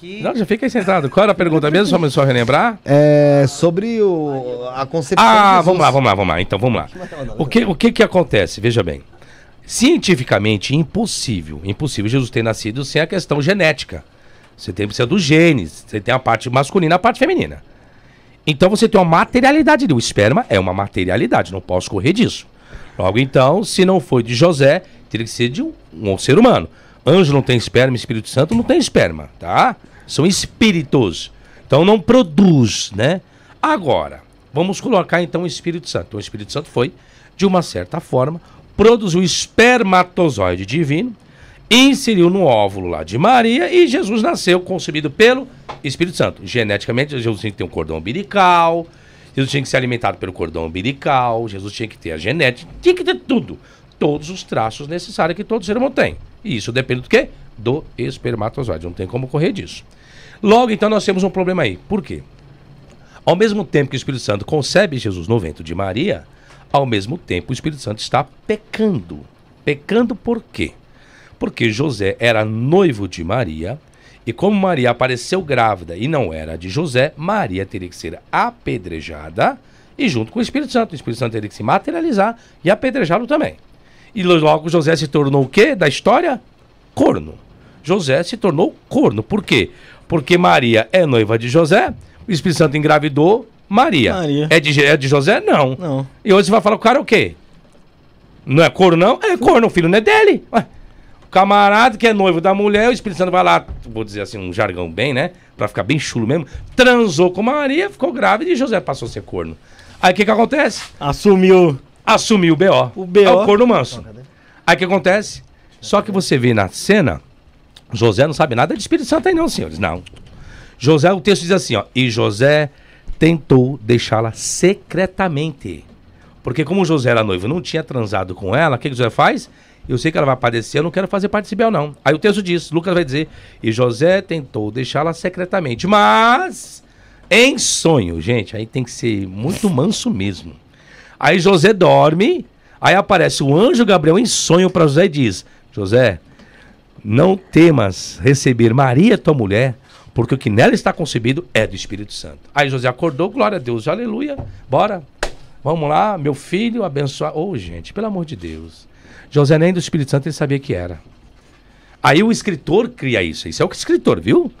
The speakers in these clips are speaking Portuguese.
Que... Não, já fica aí sentado. Qual era a pergunta mesmo? Só, só relembrar? É sobre o, a concepção de Ah, Jesus. vamos lá, vamos lá, vamos lá. Então vamos lá. O que, o que que acontece? Veja bem. Cientificamente, impossível. Impossível Jesus ter nascido sem a questão genética. Você tem precisa dos genes. Você tem a parte masculina e a parte feminina. Então você tem uma materialidade ali. O esperma é uma materialidade. Não posso correr disso. Logo então, se não foi de José, teria que ser de um, um ser humano. Anjo não tem esperma, Espírito Santo não tem esperma, tá? São espíritos. Então não produz, né? Agora, vamos colocar então o Espírito Santo. O Espírito Santo foi, de uma certa forma, produziu espermatozoide divino, inseriu no óvulo lá de Maria e Jesus nasceu concebido pelo Espírito Santo. Geneticamente, Jesus tinha que ter um cordão umbilical, Jesus tinha que ser alimentado pelo cordão umbilical, Jesus tinha que ter a genética, tinha que ter tudo. Todos os traços necessários que todo ser humano tem. E isso depende do quê? Do espermatozoide. Não tem como correr disso. Logo, então, nós temos um problema aí. Por quê? Ao mesmo tempo que o Espírito Santo concebe Jesus no vento de Maria, ao mesmo tempo o Espírito Santo está pecando. Pecando por quê? Porque José era noivo de Maria, e como Maria apareceu grávida e não era de José, Maria teria que ser apedrejada, e junto com o Espírito Santo, o Espírito Santo teria que se materializar e apedrejá-lo também. E logo José se tornou o quê da história? Corno. José se tornou corno. Por quê? Porque Maria é noiva de José, o Espírito Santo engravidou Maria. Maria. É, de, é de José? Não. Não. E hoje você vai falar o cara o quê? Não é corno, não? É corno, o filho não é dele. Ué. O camarada que é noivo da mulher, o Espírito Santo vai lá, vou dizer assim, um jargão bem, né? Pra ficar bem chulo mesmo. Transou com Maria, ficou grávida e José passou a ser corno. Aí o que que acontece? Assumiu. Assumiu o B.O. O BO. É o corno manso. Aí o que acontece? Só que você vê na cena, José não sabe nada de Espírito Santo aí não, senhores. Não. José, o texto diz assim, ó. E José tentou deixá-la secretamente. Porque como José era noivo não tinha transado com ela, o que, que José faz? Eu sei que ela vai padecer, eu não quero fazer parte desse Bel, não. Aí o texto diz, Lucas vai dizer, e José tentou deixá-la secretamente, mas em sonho, gente, aí tem que ser muito manso mesmo. Aí José dorme, aí aparece o anjo Gabriel em sonho para José e diz: José, não temas receber Maria, tua mulher, porque o que nela está concebido é do Espírito Santo. Aí José acordou, glória a Deus, aleluia, bora, vamos lá, meu filho, abençoar. Ô, gente, pelo amor de Deus. José nem do Espírito Santo ele sabia que era. Aí o escritor cria isso, isso é o escritor, viu?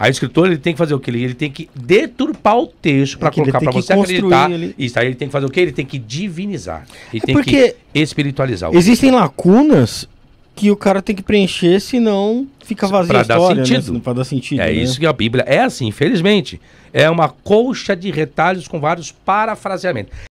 Aí o escritor ele tem que fazer o que? Ele, ele tem que deturpar o texto para É que colocar para que você acreditar. ele. Isso aí ele tem que fazer o quê? Ele tem que divinizar. Ele É tem porque que espiritualizar. o Existem lacunas que o cara tem que preencher, senão fica vazia Pra a dar história, sentido. né? Pra dar sentido. É né? isso que a Bíblia é assim, infelizmente. É uma colcha de retalhos com vários parafraseamentos.